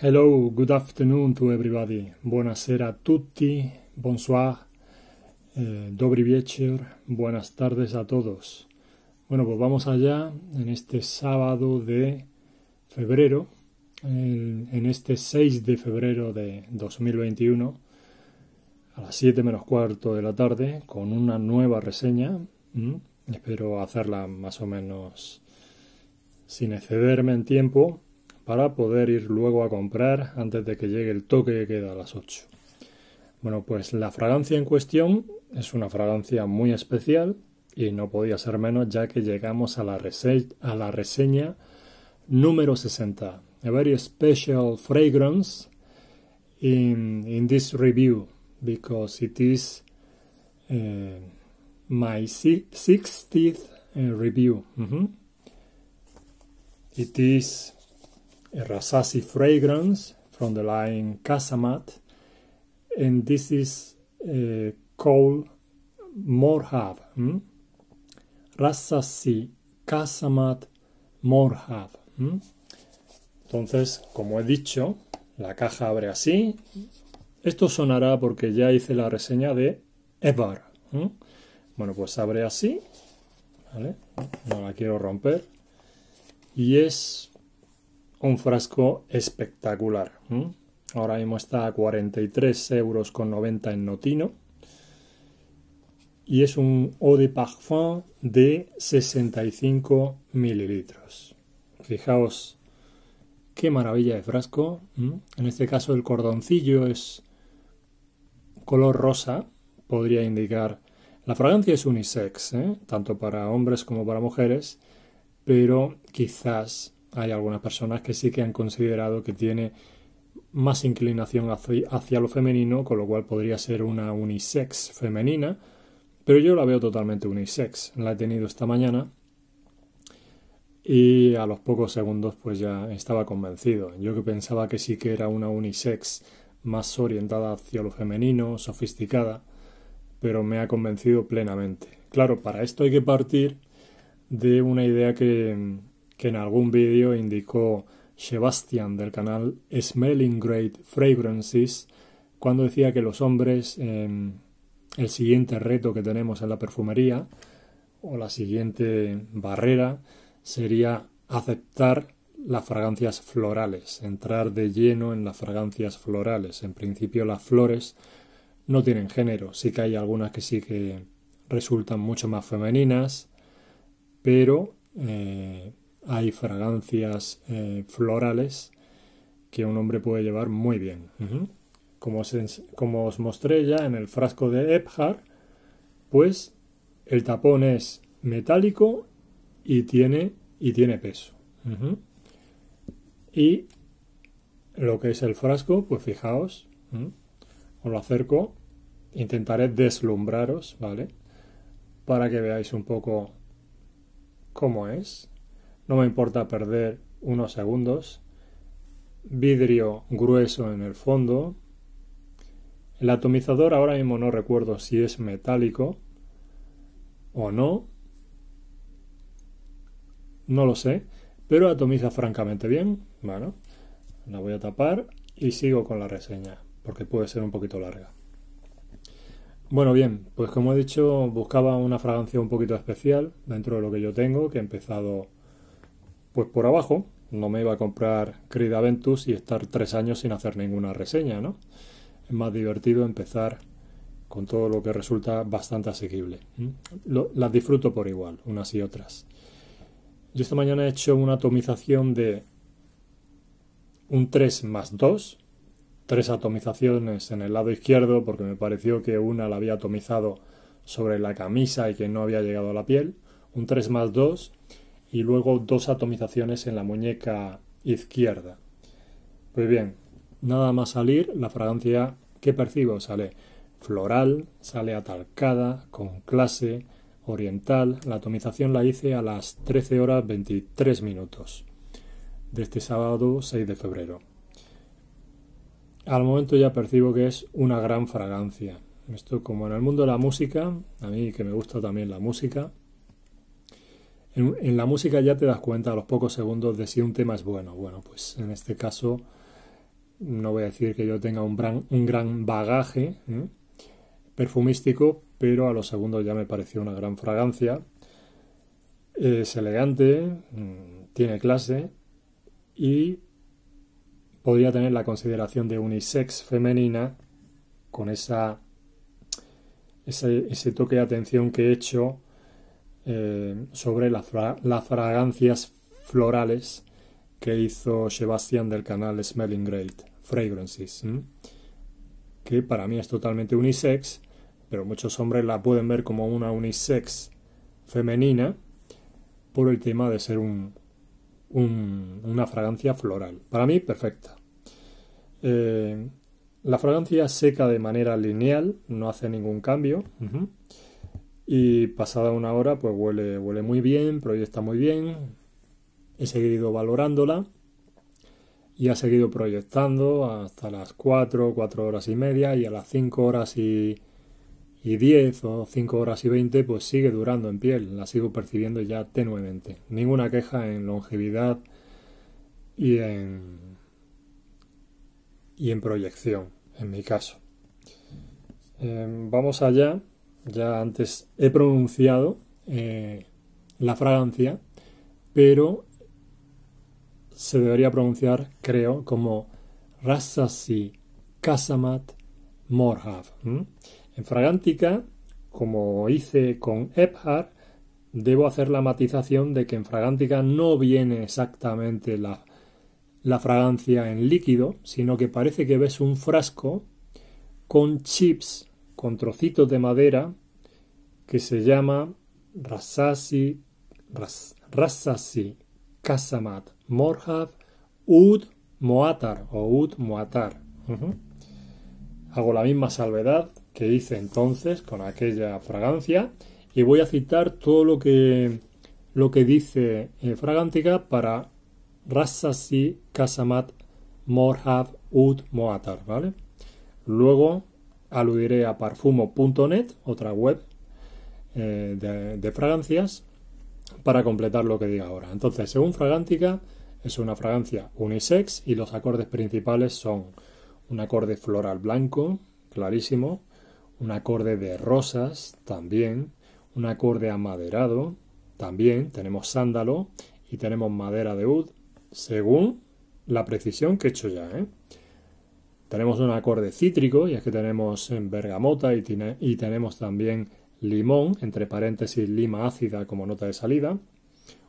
Hello, good afternoon to everybody. Buonasera tutti, bonsoir, eh, wieczór, buenas tardes a todos. Bueno, pues vamos allá en este sábado de febrero, en, este 6 de febrero de 2021, a las 7 menos cuarto de la tarde, con una nueva reseña. ¿m? Espero hacerla más o menos sin excederme en tiempo para poder ir luego a comprar antes de que llegue el toque que queda a las 8. Bueno, pues la fragancia en cuestión es una fragancia muy especial y no podía ser menos ya que llegamos a la, rese a la reseña número 60. A very special fragrance in, in this review because it is uh, my 60th uh, review. It is Rasasi fragrance from the line Casamat, and this is uh, called Morhav. Hmm? Rasasi Casamat Morhav. Hmm? Entonces, como he dicho, la caja abre así. Esto sonará porque ya hice la reseña de Evar. ¿hmm? Bueno, pues abre así. No la quiero romper. Y es un frasco espectacular. Ahora mismo está a 43 euros con 90 en Notino. Y es un eau de parfum de 65 mililitros. Fijaos qué maravilla de frasco. En este caso el cordoncillo es color rosa. Podría indicar... La fragancia es unisex, ¿eh? tanto para hombres como para mujeres, pero quizás hay algunas personas que sí que han considerado que tiene más inclinación hacia, hacia, lo femenino, con lo cual podría ser una unisex femenina, pero yo la veo totalmente unisex. La he tenido esta mañana y a los pocos segundos pues ya estaba convencido. Yo que pensaba que sí que era una unisex más orientada hacia lo femenino, sofisticada, pero me ha convencido plenamente. Claro, para esto hay que partir de una idea que, que en algún vídeo indicó Sebastian del canal Smelling Great Fragrances cuando decía que los hombres eh, el siguiente reto que tenemos en la perfumería o la siguiente barrera sería aceptar las fragancias florales, entrar de lleno en las fragancias florales. En principio las flores no tienen género, sí que hay algunas que sí que resultan mucho más femeninas, pero eh, hay fragancias eh, florales que un hombre puede llevar muy bien. Uh -huh. como, os, como, os mostré ya en el frasco de Ebhard, pues el tapón es metálico y tiene, y tiene peso. Uh -huh. Y lo que es el frasco, pues fijaos, os lo acerco, intentaré deslumbraros, ¿vale? Para que veáis un poco cómo es. No me importa perder unos segundos. Vidrio grueso en el fondo. El atomizador ahora mismo no recuerdo si es metálico o no. No lo sé, pero atomiza francamente bien. Bueno, la voy a tapar y sigo con la reseña, porque puede ser un poquito larga. Bueno, bien, pues como he dicho, buscaba una fragancia un poquito especial dentro de lo que yo tengo, que he empezado pues por abajo. No me iba a comprar Creed Aventus y estar tres años sin hacer ninguna reseña, ¿no? Es más divertido empezar con todo lo que resulta bastante asequible. Las disfruto por igual, unas y otras. Yo esta mañana he hecho una atomización de un 3 más 2, tres atomizaciones en el lado izquierdo porque me pareció que una la había atomizado sobre la camisa y que no había llegado a la piel, un 3 más 2 y luego dos atomizaciones en la muñeca izquierda. Pues bien, nada más salir, la fragancia que percibo sale floral, sale atalcada, con clase, oriental. La atomización la hice a las 13 horas 23 minutos de este sábado 6 de febrero. Al momento ya percibo que es una gran fragancia. Esto como en el mundo de la música, a mí que me gusta también la música, en, la música ya te das cuenta a los pocos segundos de si un tema es bueno. Bueno, pues en este caso No voy a decir que yo tenga un gran, un gran bagaje ¿eh? perfumístico, pero a los segundos ya me pareció una gran fragancia. Es elegante, mm, tiene clase y podría tener la consideración de unisex femenina con esa, ese, toque de atención que he hecho eh, sobre las fragancias florales que hizo Sebastián del canal Smelling Great Fragrances, que para mí es totalmente unisex, pero muchos hombres la pueden ver como una unisex femenina por el tema de ser un, una fragancia floral. Para mí, perfecta. Eh, la fragancia seca de manera lineal, no hace ningún cambio. Y pasada una hora, pues huele, huele muy bien, proyecta muy bien. He seguido valorándola y ha seguido proyectando hasta las 4, 4 horas y media y a las 5 horas y, y 10 o 5 horas y 20 pues sigue durando en piel, la sigo percibiendo ya tenuemente. Ninguna queja en longevidad y en y en proyección, en mi caso. Em, vamos allá. Ya antes he pronunciado eh, la fragancia, pero se debería pronunciar, creo, como Rassasi Kasamat Morhav. En fragántica, como hice con Ebhard, debo hacer la matización de que en fragántica no viene exactamente la la fragancia en líquido, sino que parece que ves un frasco con chips, con trocitos de madera, que se llama Rasasi, Ras, Kasamat Morhav Ud Moatar o Ud Moatar. Hago la misma salvedad que hice entonces con aquella fragancia y voy a citar todo lo que, lo que dice eh, Fragántica para Rassasi Kasamat Morhav Ud Moatar, ¿vale? Luego aludiré a parfumo.net, otra web eh, de, fragancias, para completar lo que diga ahora. Entonces, según Fragántica, es una fragancia unisex y los acordes principales son un acorde floral blanco, clarísimo, un acorde de rosas, también, un acorde amaderado, también, tenemos sándalo y tenemos madera de oud, según la precisión que he hecho ya. ¿eh? Tenemos un acorde cítrico, y es que tenemos bergamota y, y tenemos también limón, entre paréntesis lima ácida como nota de salida,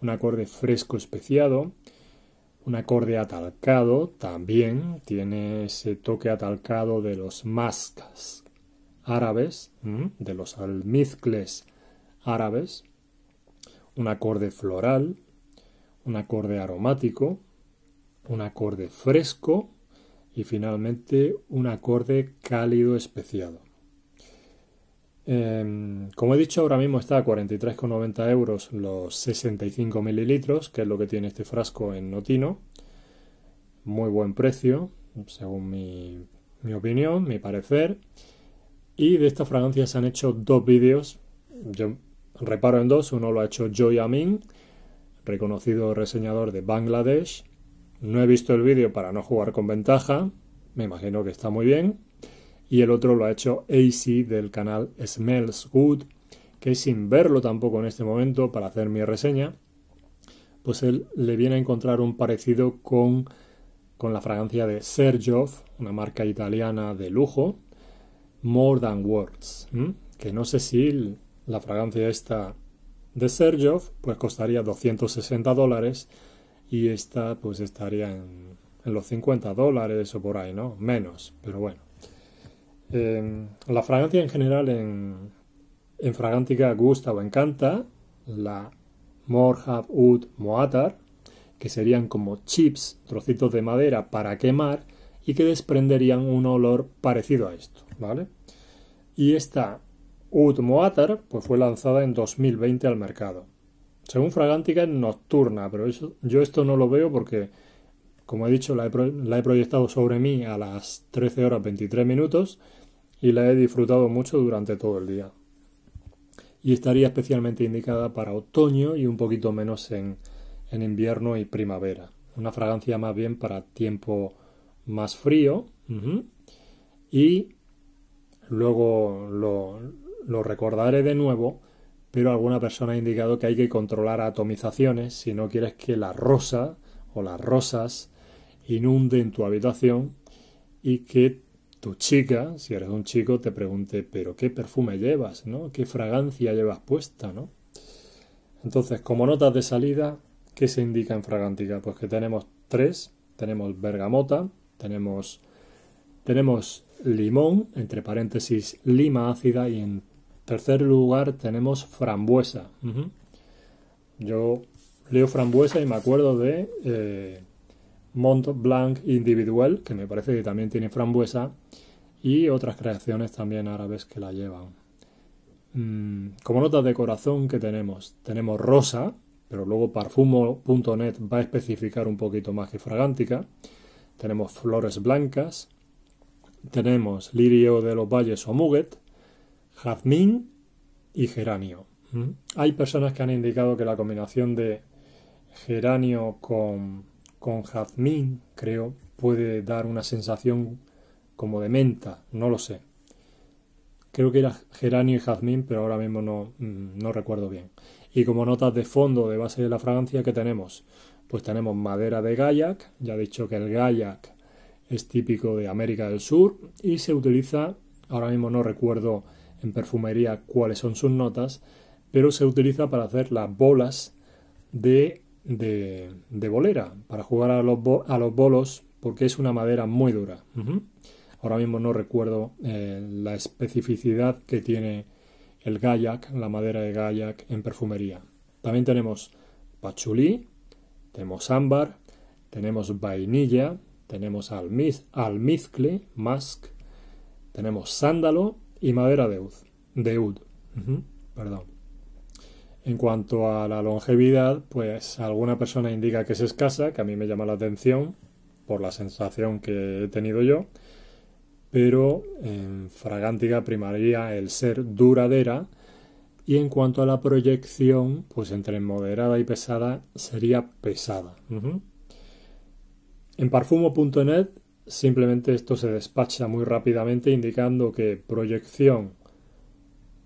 un acorde fresco especiado, un acorde atalcado, también tiene ese toque atalcado de los mascas árabes, de los almizcles árabes, un acorde floral, un acorde aromático, un acorde fresco y finalmente un acorde cálido especiado. Em, como he dicho, ahora mismo está a 43,90 euros los 65 mililitros, que es lo que tiene este frasco en Notino. Muy buen precio, según mi, mi opinión, mi parecer. Y de esta fragancia se han hecho dos vídeos. Yo reparo en dos. Uno lo ha hecho Joy Amin reconocido reseñador de Bangladesh. No he visto el vídeo para no jugar con ventaja, me imagino que está muy bien. Y el otro lo ha hecho AC del canal Smells Good, que sin verlo tampoco en este momento para hacer mi reseña, pues él le viene a encontrar un parecido con, con la fragancia de Sergio, una marca italiana de lujo, More Than Words, que no sé si la fragancia esta de Sergio, pues costaría 260 dólares y esta pues estaría en, los 50 dólares o por ahí, ¿no? Menos, pero bueno. Em, la fragancia en general en, en fragántica gusta o encanta la Morhav Ud Moatar, que serían como chips, trocitos de madera para quemar y que desprenderían un olor parecido a esto, ¿vale? Y esta Ud Moatar pues fue lanzada en 2020 al mercado. Según Fragántica es nocturna, pero yo esto no lo veo porque, como he dicho, la he, proyectado sobre mí a las 13 horas 23 minutos y la he disfrutado mucho durante todo el día. Y estaría especialmente indicada para otoño y un poquito menos en, en invierno y primavera. Una fragancia más bien para tiempo más frío y luego lo, lo recordaré de nuevo, pero alguna persona ha indicado que hay que controlar atomizaciones si no quieres que la rosa o las rosas inunden tu habitación y que tu chica, si eres un chico, te pregunte, pero ¿qué perfume llevas? ¿no? ¿Qué fragancia llevas puesta? ¿no? Entonces, como notas de salida, ¿qué se indica en Fragántica? Pues que tenemos tres, tenemos bergamota, tenemos, tenemos limón, entre paréntesis, lima ácida y en tercer lugar tenemos frambuesa. Yo leo frambuesa y me acuerdo de eh, Mont Blanc Individual, que me parece que también tiene frambuesa, y otras creaciones también árabes que la llevan. Mm, como notas de corazón que tenemos, tenemos rosa, pero luego parfumo.net va a especificar un poquito más que fragántica. Tenemos flores blancas, tenemos lirio de los valles o muguet, jazmín y geranio. Mm. Hay personas que han indicado que la combinación de geranio con, con jazmín, creo, puede dar una sensación como de menta, no lo sé. Creo que era geranio y jazmín, pero ahora mismo no, mm, no recuerdo bien. Y como notas de fondo de base de la fragancia, que tenemos? Pues tenemos madera de gayak, ya he dicho que el gayak es típico de América del Sur y se utiliza, ahora mismo no recuerdo en perfumería cuáles son sus notas, pero se utiliza para hacer las bolas de, de, bolera, para jugar a los, a los bolos, porque es una madera muy dura. Ahora mismo no recuerdo eh, la especificidad que tiene el gayak, la madera de gayak en perfumería. También tenemos pachulí, tenemos ámbar, tenemos vainilla, tenemos almiz, almizcle, musk, tenemos sándalo y madera de ud. De ud. Perdón. En cuanto a la longevidad, pues alguna persona indica que es escasa, que a mí me llama la atención por la sensación que he tenido yo, pero en Fragántica primaría el ser duradera y en cuanto a la proyección, pues entre moderada y pesada sería pesada. En parfumo.net simplemente esto se despacha muy rápidamente indicando que proyección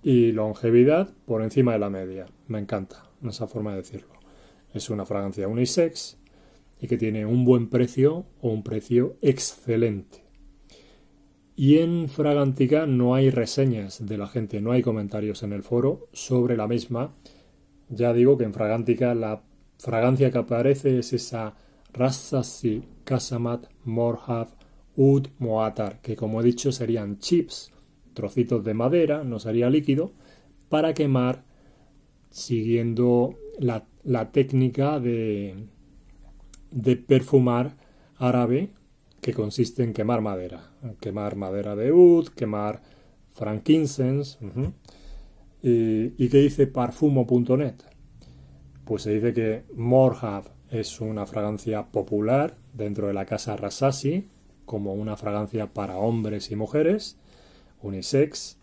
y longevidad por encima de la media. Me encanta esa forma de decirlo. Es una fragancia unisex y que tiene un buen precio o un precio excelente. Y en Fragantica no hay reseñas de la gente, no hay comentarios en el foro sobre la misma. Ya digo que en Fragantica la fragancia que aparece es esa Rassasi Kasamat Morhav Ud Moatar, que como he dicho serían chips, trocitos de madera, no sería líquido, para quemar siguiendo la, técnica de, de perfumar árabe que consiste en quemar madera, quemar madera de oud, quemar frankincense. ¿Y, ¿Y qué dice parfumo.net? Pues se dice que Morhav es una fragancia popular dentro de la casa Rasasi, como una fragancia para hombres y mujeres, unisex.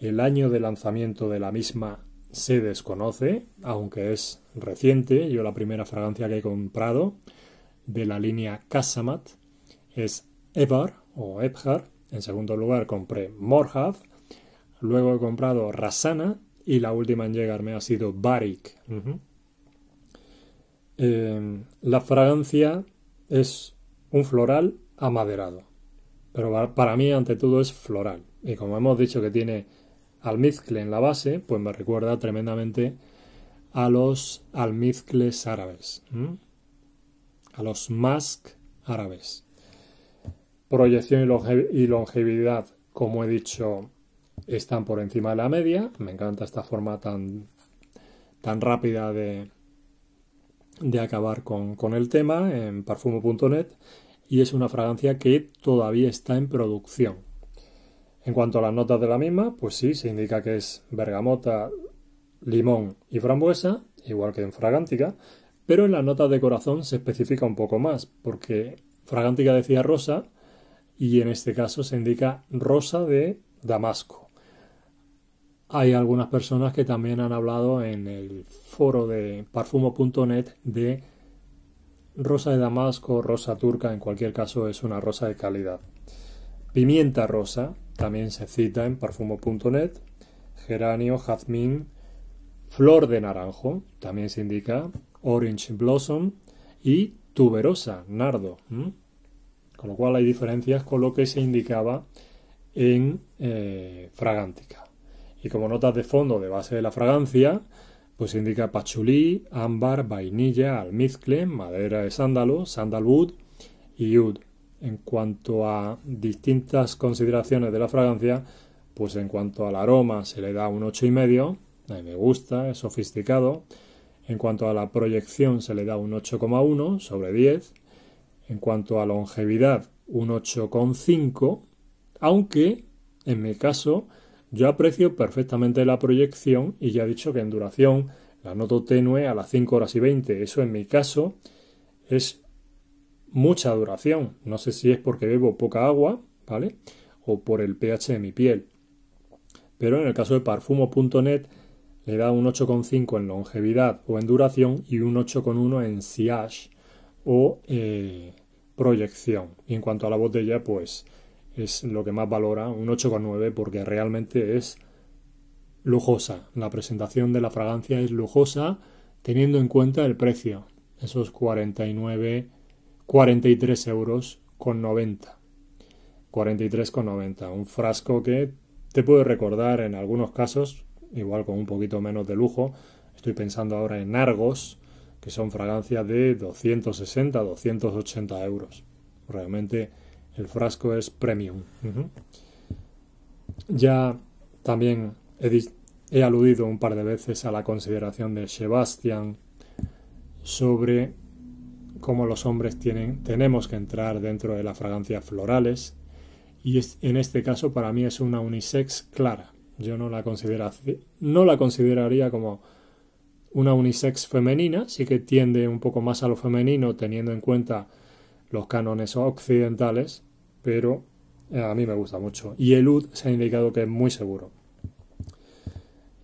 El año de lanzamiento de la misma se desconoce, aunque es reciente. Yo la primera fragancia que he comprado de la línea Casamat es Evar o Ebhar. En segundo lugar compré Morhav. Luego he comprado Rasana y la última en llegarme ha sido Barik. Eh, la fragancia es un floral amaderado. Pero para mí, ante todo, es floral. Y como hemos dicho que tiene almizcle en la base, pues me recuerda tremendamente a los almizcles árabes. A los mask árabes. Proyección y longevidad, como he dicho, están por encima de la media. Me encanta esta forma tan, tan rápida de, de acabar con, con el tema en parfumo.net y es una fragancia que todavía está en producción. En cuanto a las notas de la misma, pues sí, se indica que es bergamota, limón y frambuesa, igual que en Fragántica, pero en las notas de corazón se especifica un poco más, porque Fragántica decía rosa y en este caso se indica rosa de Damasco. Hay algunas personas que también han hablado en el foro de parfumo.net de rosa de damasco, rosa turca, en cualquier caso es una rosa de calidad. Pimienta rosa, también se cita en parfumo.net. Geranio, jazmín, flor de naranjo, también se indica. Orange blossom y tuberosa, nardo. Con lo cual hay diferencias con lo que se indicaba en eh, fragántica. Y como notas de fondo de base de la fragancia, pues indica pachulí, ámbar, vainilla, almizcle, madera de sándalo, sandalwood y oud. En cuanto a distintas consideraciones de la fragancia, pues en cuanto al aroma se le da un 8,5, a mí me gusta, es sofisticado. En cuanto a la proyección se le da un 8,1 sobre 10. En cuanto a longevidad, un 8,5, aunque en mi caso yo aprecio perfectamente la proyección y ya he dicho que en duración la noto tenue a las 5 horas y 20. Eso en mi caso es mucha duración. No sé si es porque bebo poca agua, ¿vale? O por el pH de mi piel. Pero en el caso de parfumo.net le da un 8,5 en longevidad o en duración y un 8,1 en siage o eh, proyección. Y en cuanto a la botella, pues es lo que más valora, un 8,9 porque realmente es lujosa. La presentación de la fragancia es lujosa teniendo en cuenta el precio, esos 49 43 euros con 90. 43 con 90. Un frasco que te puede recordar en algunos casos, igual con un poquito menos de lujo. Estoy pensando ahora en Argos, que son fragancias de 260, 280 euros. Realmente el frasco es premium. Ya también he, he, aludido un par de veces a la consideración de Sebastian sobre cómo los hombres tienen, tenemos que entrar dentro de las fragancias florales y en este caso para mí es una unisex clara. Yo no la, no la consideraría como una unisex femenina, sí que tiende un poco más a lo femenino teniendo en cuenta los cánones occidentales, pero eh, a mí me gusta mucho. Y el UD se ha indicado que es muy seguro.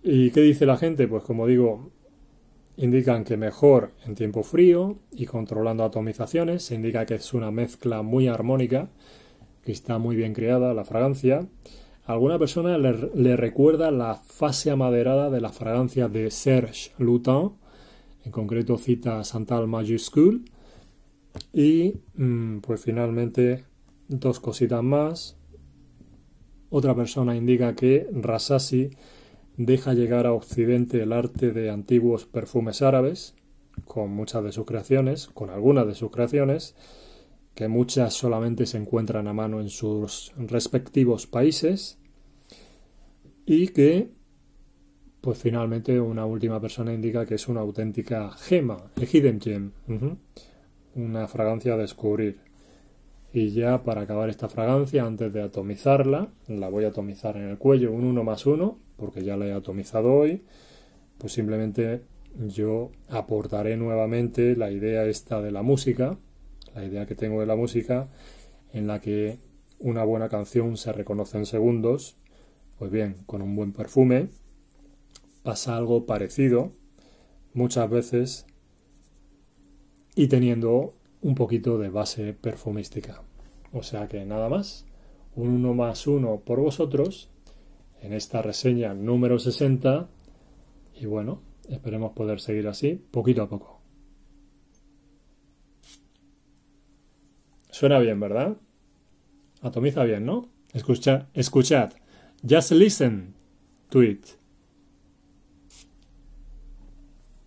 ¿Y qué dice la gente? Pues como digo, indican que mejor en tiempo frío y controlando atomizaciones. Se indica que es una mezcla muy armónica, que está muy bien creada la fragancia. alguna persona le, recuerda la fase amaderada de la fragancia de Serge Lutin, en concreto cita Santal Majuscule. Y mm, pues finalmente dos cositas más. Otra persona indica que Rasasi deja llegar a Occidente el arte de antiguos perfumes árabes, con muchas de sus creaciones, con algunas de sus creaciones, que muchas solamente se encuentran a mano en sus respectivos países, y que, pues finalmente una última persona indica que es una auténtica gema, a hidden gem, una fragancia a descubrir. Y ya para acabar esta fragancia, antes de atomizarla, la voy a atomizar en el cuello un 1 más 1, porque ya la he atomizado hoy. Pues simplemente yo aportaré nuevamente la idea esta de la música, la idea que tengo de la música, en la que una buena canción se reconoce en segundos. Pues bien, con un buen perfume pasa algo parecido muchas veces y teniendo un poquito de base perfumística. O sea que nada más, un 1 más 1 por vosotros en esta reseña número 60 y bueno, esperemos poder seguir así poquito a poco. Suena bien, ¿verdad? Atomiza bien, ¿no? Escucha, escuchad. Just listen to it.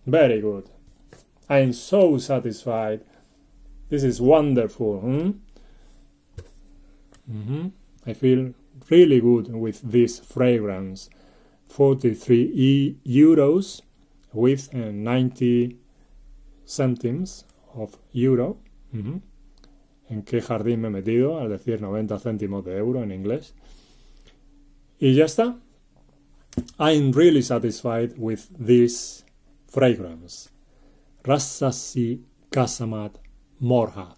Very good. I'm so satisfied. This is wonderful. Hmm? Mm-hmm. I feel really good with this fragrance. 43 euros with uh, 90 centimes of euro. Mm-hmm. ¿En qué jardín me he metido? Al decir 90 céntimos de euro en inglés. Y ya está. I'm really satisfied with this fragrance. Rassasi Kasamat Morhav.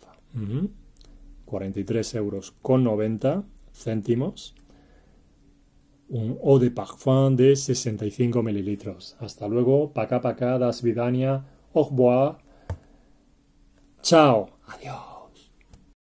43 euros con 90 céntimos. Un eau de parfum de 65 mililitros. Hasta luego. Paca paca, das vidania. Au revoir. Chao. Adiós.